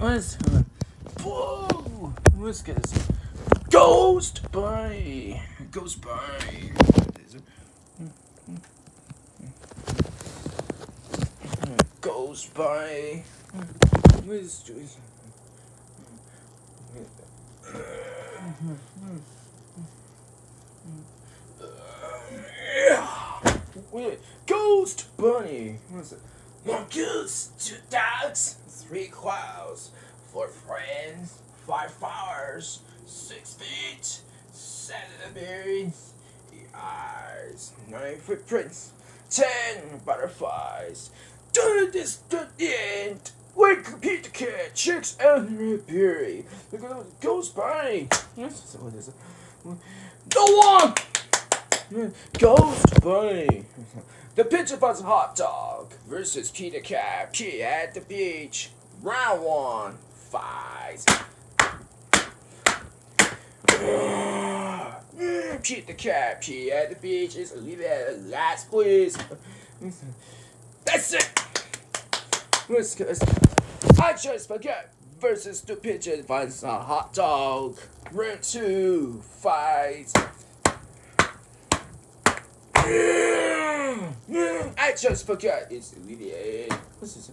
Let's whoa, let's get this ghost by ghost by. Ghost by. Let's do. Wait, Ghost Bunny. What's it? One goose, two dogs, three clouds, four friends, five flowers, six feet, seven birds, eight eyes, nine footprints, ten butterflies. Done this to the end. Wake Peter Cat, chicks and Berry. Look at those Ghost Bunny. Yes, what is it? Go on! Ghost Bunny. The Pitcher Buzz Hot Dog versus Peter Cat Pee at the beach. Round one. Fight. Mm, cheat the Cat Pee at the beach is leave it at the last, please. That's it. Let's go. I just forget versus the Pigeon a Hot Dog. Round two. Fight. Mm, mm, I just forgot it's alleviated. This is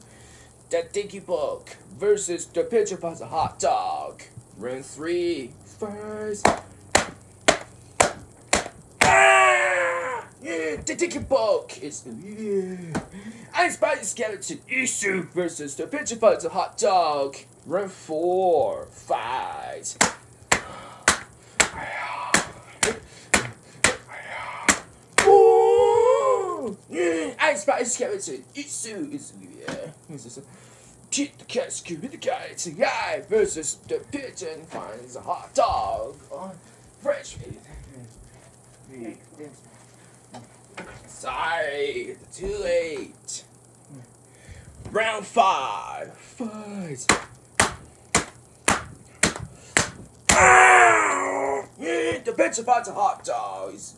the Dinky Book versus the Pitcher Buzz Hot Dog. Round three. First. Ah! Yeah, the Dinky Book is alleviated. I'm Spidey Skeleton Issue versus the Pitcher Buzz Hot Dog. Round four. Fight. I spy skeleton. Itsu is yeah. This is Pete the cat, Scooby the a guy versus the pigeon finds a hot dog on fresh meat. Sorry, too late. Round five. Fight. Ah! The pigeon finds a hot dog. It's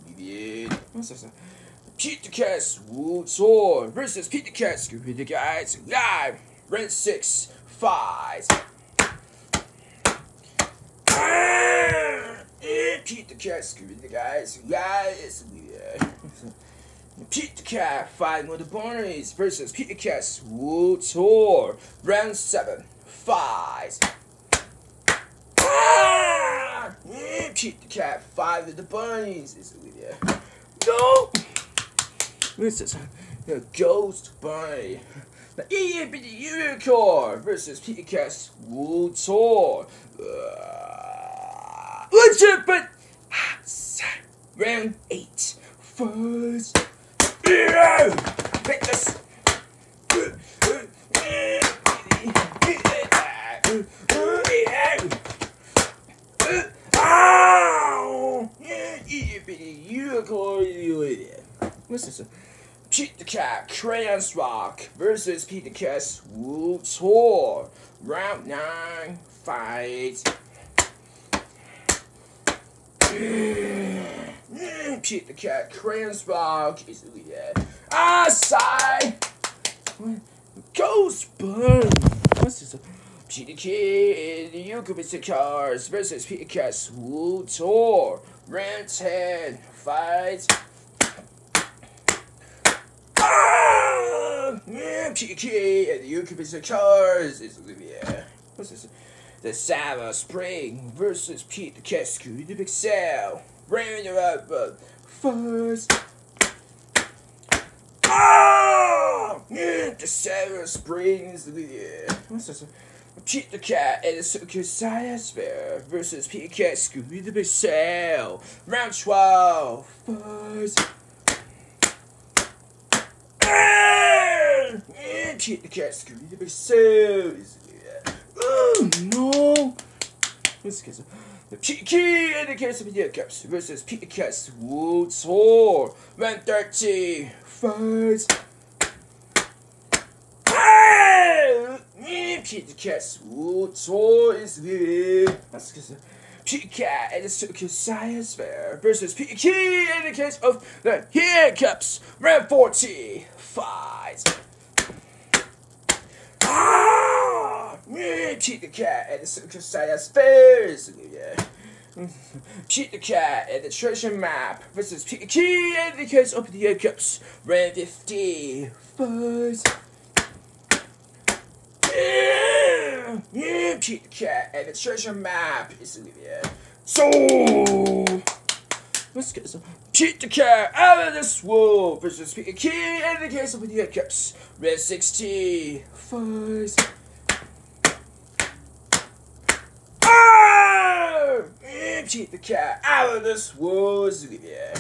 What's this? Pete the Cat Swoop Sword versus Pete the Cat Scooby the Guys live round six five. Ah, Pete the Cat Scooby the Guys guys Pete the Cat five more the Bonnies versus Pete the Cat Swoop Sword round seven five. Ah, Pete the Cat five of the Bunnies is. No! Is the Ghost by The bitty unicorn versus Cat's Wood Tour. Uh, let's jump it! Round eight. First. Itty bitty unicorn. What's this? The Cat Crayons Rock versus Pete the Cat's Tour. Round 9, fight. Pete the Cat Crayons Rock is. Ah, sigh! Ghost Burn! What's this? Pete the Kid, the Eucalyptus Cars versus Pete the Cat's Tour. Round 10, fight. PK and the Eucalyptus Cars is Olivia. What's this? The Sava Spring versus Pete the Cascu, the Big Sal. Rain the Rapper. First. Ah! The Sava Spring is Olivia. What's this? Pete the Cat and the Circus Sphere versus Pete the Cascu, the Big Sal. Round 12. First. Pete the cat Scooby the big so Oh no! This is the Pete Key and the case of the caps versus Pete the Cat's Wood Sword. Round 30. First. Pete the Cat's Wood Sword is good. That's because Pete Cat and the Circus Science Fair versus Key in the case of the Hiccups. Round 40. Fight. Ah! Pete the cat and the Circus Fairs. Yeah. Pete the cat and the treasure map versus Pete the key and the case of the cups. Round 50. Fuzz. Yeah, yeah, Pete the cat and the treasure map is yeah. So let's get some Pete the cat out of this world versus Pete the key and the case of the cups. Red 60. Fuzz. Pete the cat out of this world. Yeah.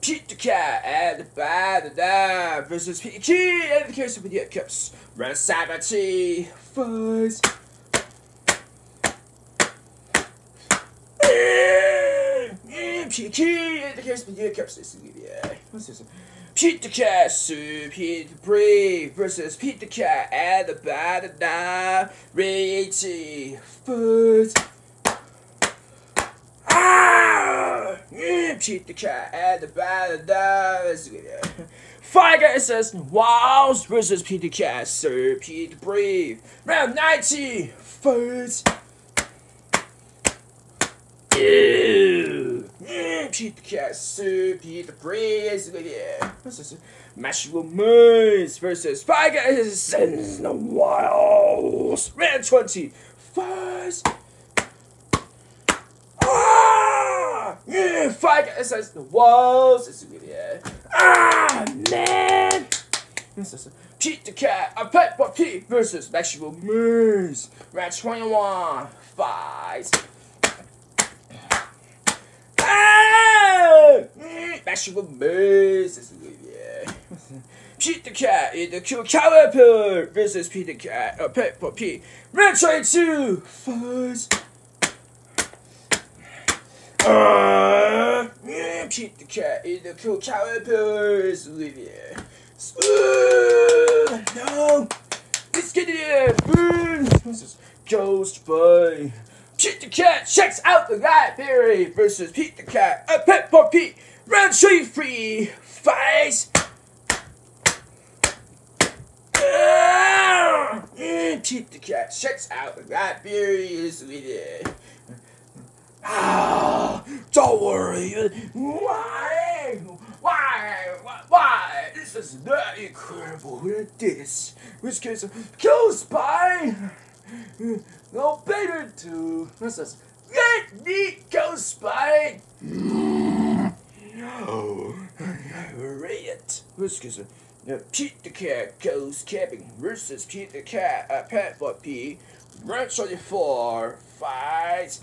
Pete the cat and the bad da versus the key and the case of the cups. Run Sabbaty. Fuzz. Pete the and the case of the cups. Yeah. Pete the cat, Sue Pete the Brave versus Pete the cat and the bad da Rachie. Fuzz. Pete the cat and the bad does. Five guys Walls versus Peter cat, Sir Pete the Brave. Round 90 first. Ew. Pete the cat, Sir Pete the Brave. Moons versus guys and the. Round 20 first. Fight against the walls. It's yeah. Ah, man. Pete the Cat, a pet for Pete versus Maxwell Moose. Round 21. Fight. Ah! Maxwell Moose. It's yeah. Pete the Cat in the Kill Caliper versus Pete the Cat, a pet for Pete. Round 22. Fight. Uh, Pete the cat in the cool calipers, Olivia. Uh, no! Let's get it here! Boom! This is Ghost Boy. Pete the cat checks out the library versus Pete the cat. A pet for Pete. Round three free. Fight! Uh, Pete the cat checks out the library, Olivia. Don't worry. Why? Why? Why? This is not incredible. This, which a kill spy. No better to. This is let me go spy. Oh, Riot. Which gives a Pete the Cat goes camping versus Pete the Cat, at pet for P. Round 24, fight.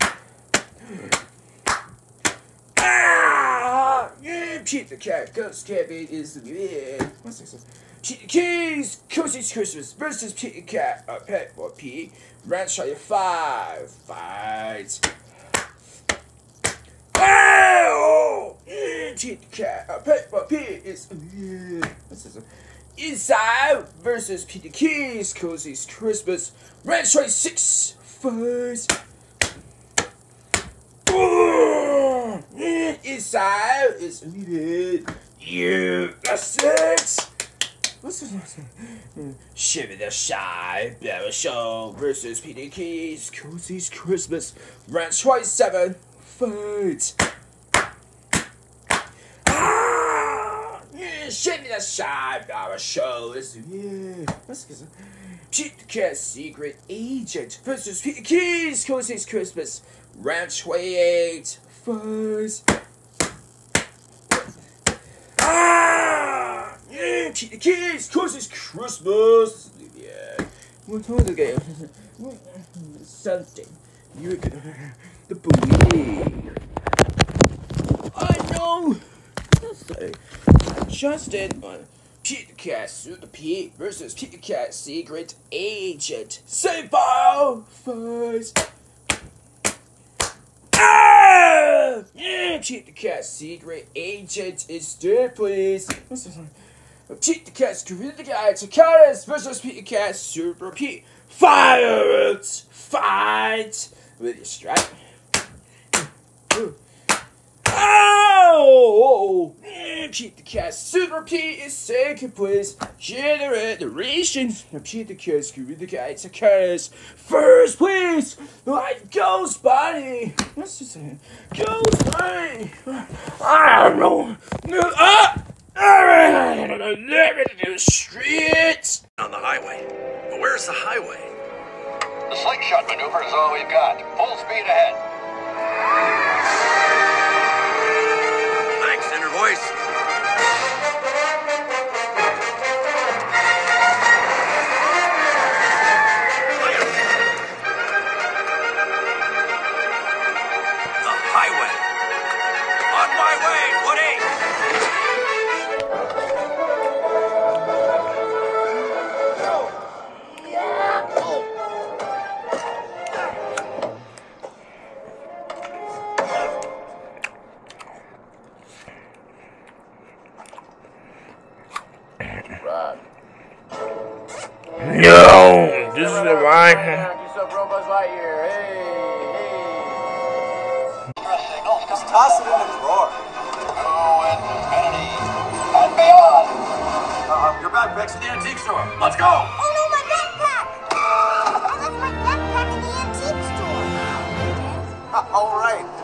Ah! Yeah, Pete the cat, ghost cabin is the yeah. What's this? Pete the Keys, Cozy's Christmas versus Pete the cat, a pet for Pete. Round shot your five. Fight. Oh! Yeah, Pete the cat, a pet for Pete is yeah. What's this? Inside versus Pete the Keys, Cozy's Christmas. Round shot six. Fight. Inside is needed. You that's it. What's this one? Shimmy the Shy, Barrel Show versus PD Keys, Cozy's Christmas, Ranch 27, fight. Ah! Yeah, Shimmy the Shy, Barrel Show, is yeah. What's this? Pete the Cat Secret Agent versus Pete Keys, Cozy's Christmas, Ranch 28, first. Ah! Yeah, keep the kids, cause it's Christmas. Yeah. What time the game? Something. You the believe. I know. Justin on Pete the Cat Suit the Pete versus the Cat Secret Agent. Save file first. Ah! Yeah, Cheat the Cat Secret Agent is dead, please. Cheat the Cat's community guide to Cicadas versus Pete the Cat Super Pete. Fire it! Fight! With your strike. Ah! Oh! Keep the cast super P is second place. Generations. Repeat the cast, give the guys a curse. First place, like Ghost Bunny. What's saying? Ghost Bunny. I don't know. No, ah! The streets. on the highway. But where's the highway? The slingshot maneuver is all we've got. Full speed ahead. Signals coming Toss it in the drawer. to infinity and beyond. Uh, you're back, Bex, at the antique store. Let's go. Oh no, my backpack! I left my backpack in the antique store. All right.